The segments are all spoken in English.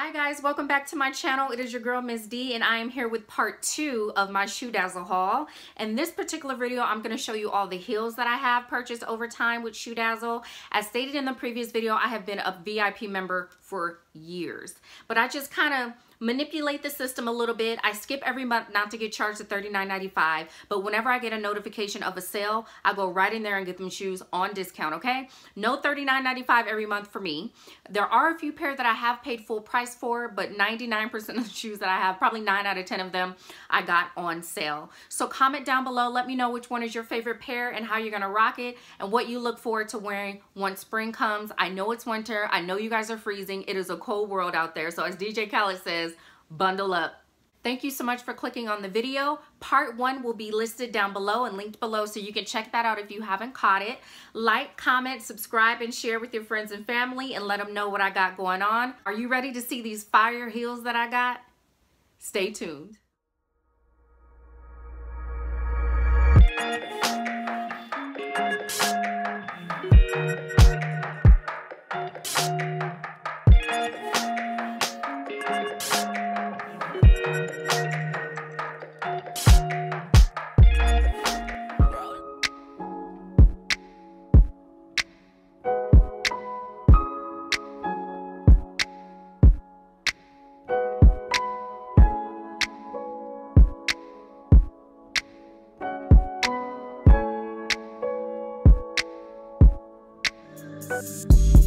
Hi guys, welcome back to my channel. It is your girl Miss D and I am here with part two of my ShoeDazzle haul. In this particular video, I'm going to show you all the heels that I have purchased over time with ShoeDazzle. As stated in the previous video, I have been a VIP member for years, but I just kind of manipulate the system a little bit. I skip every month not to get charged at $39.95, but whenever I get a notification of a sale, I go right in there and get them shoes on discount, okay? No $39.95 every month for me. There are a few pair that I have paid full price for, but 99% of the shoes that I have, probably 9 out of 10 of them, I got on sale. So comment down below, let me know which one is your favorite pair and how you're gonna rock it and what you look forward to wearing once spring comes. I know it's winter, I know you guys are freezing, it is a cold world out there. So as DJ Khaled says, bundle up. Thank you so much for clicking on the video. Part one will be listed down below and linked below so you can check that out if you haven't caught it. Like, comment, subscribe, and share with your friends and family and let them know what I got going on. Are you ready to see these fire heels that I got? Stay tuned. Yeah.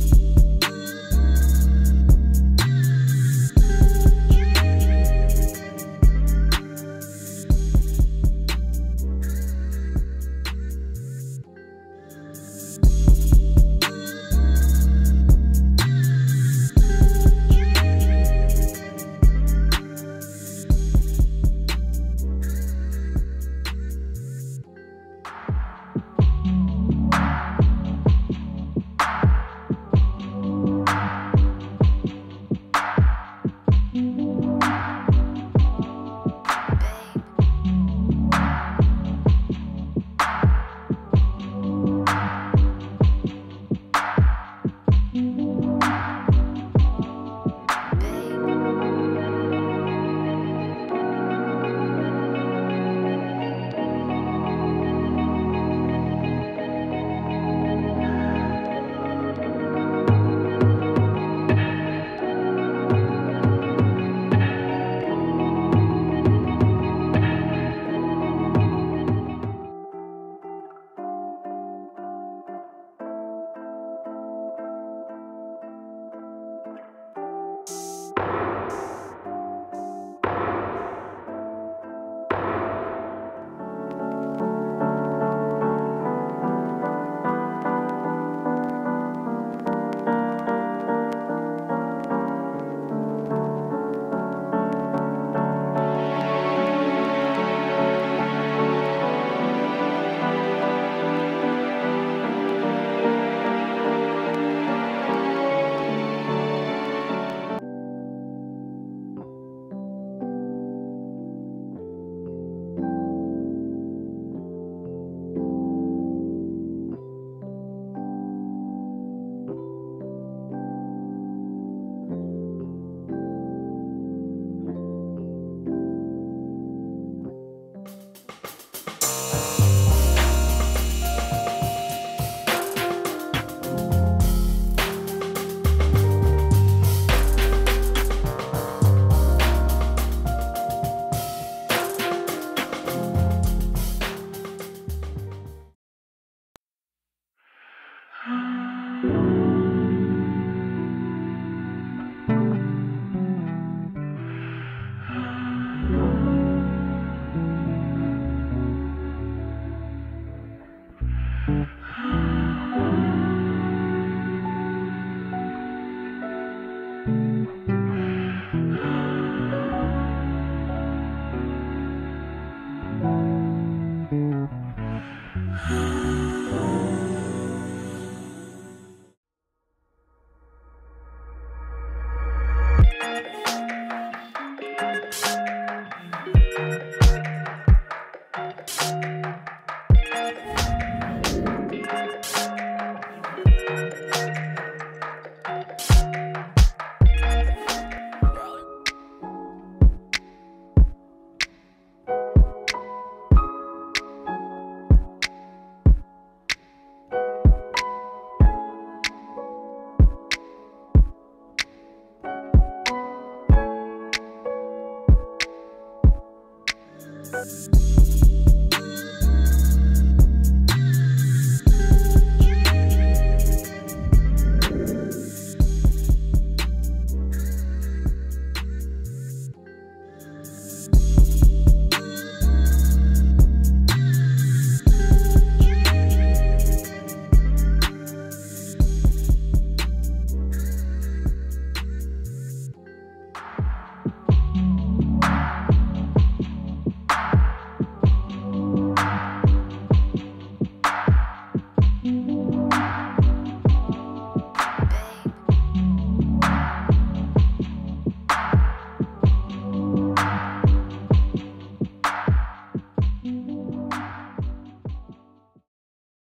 Bye.